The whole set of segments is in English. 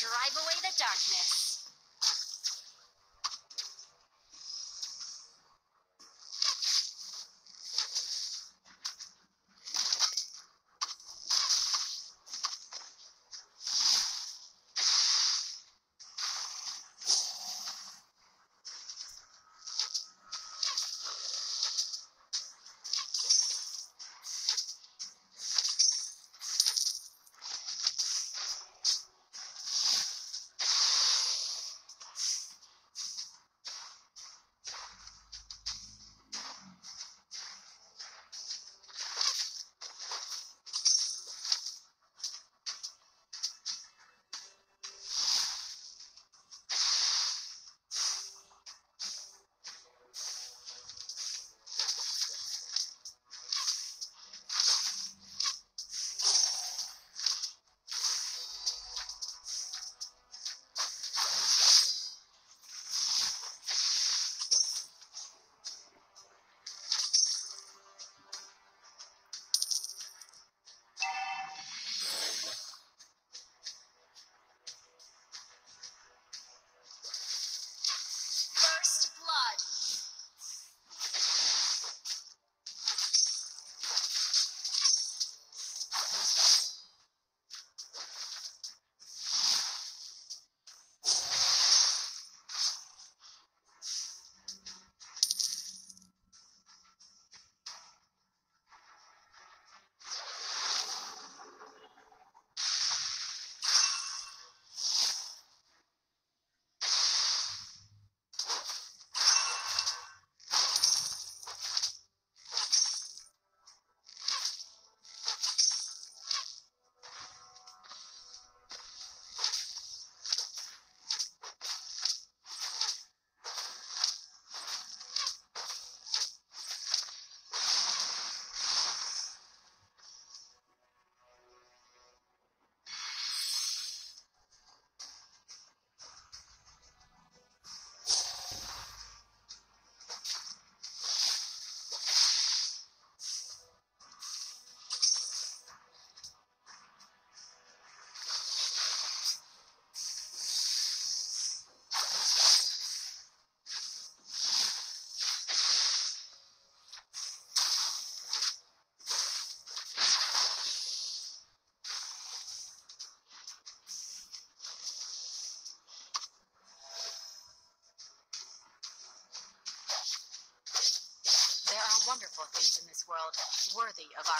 Drive away the darkness.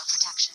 Protection.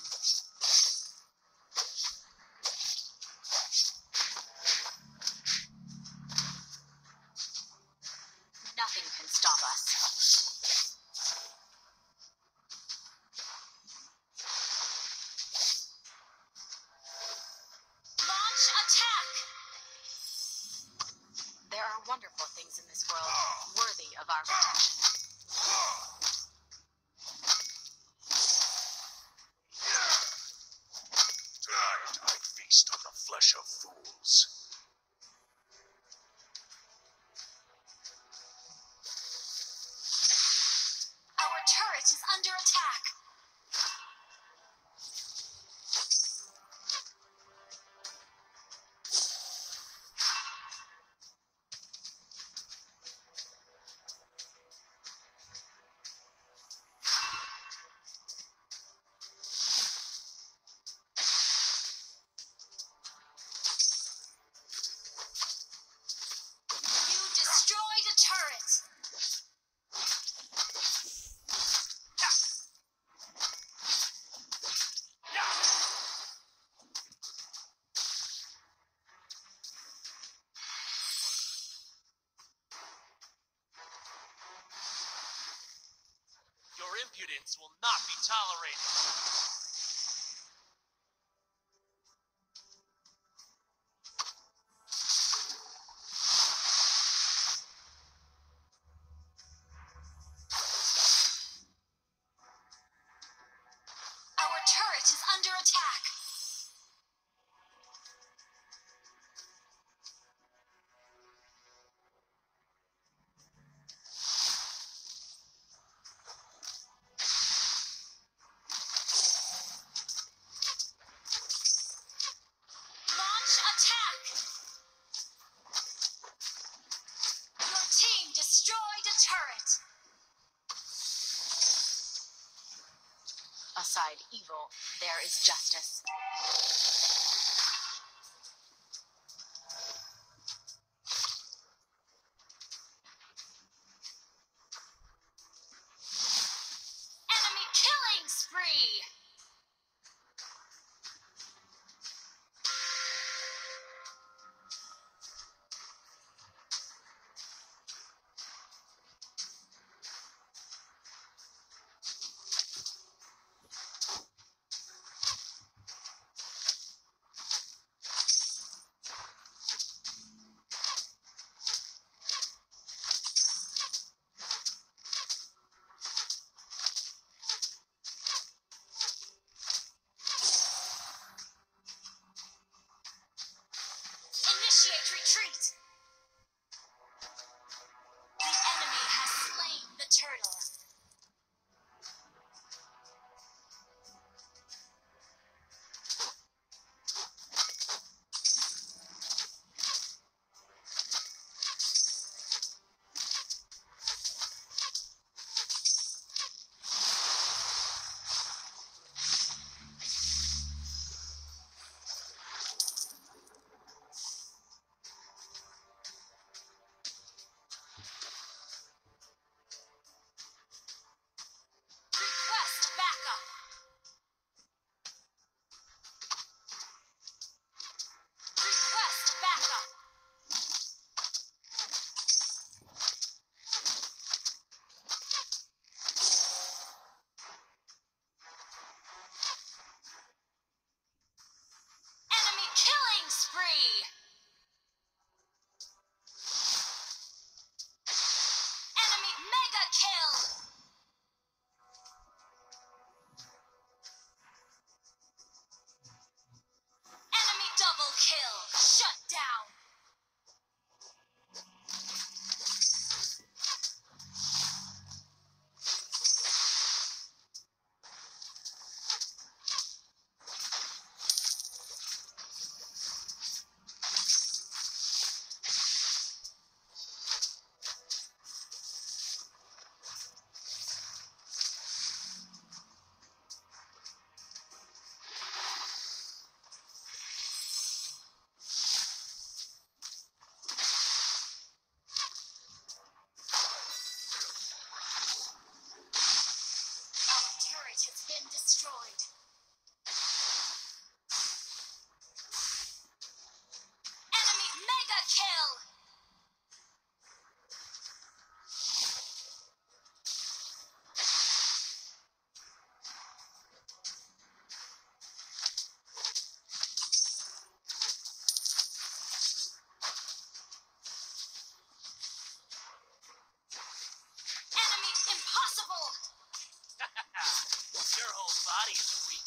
there is justice.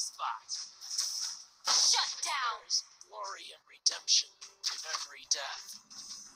spot. Shut down! There's glory and redemption in every death.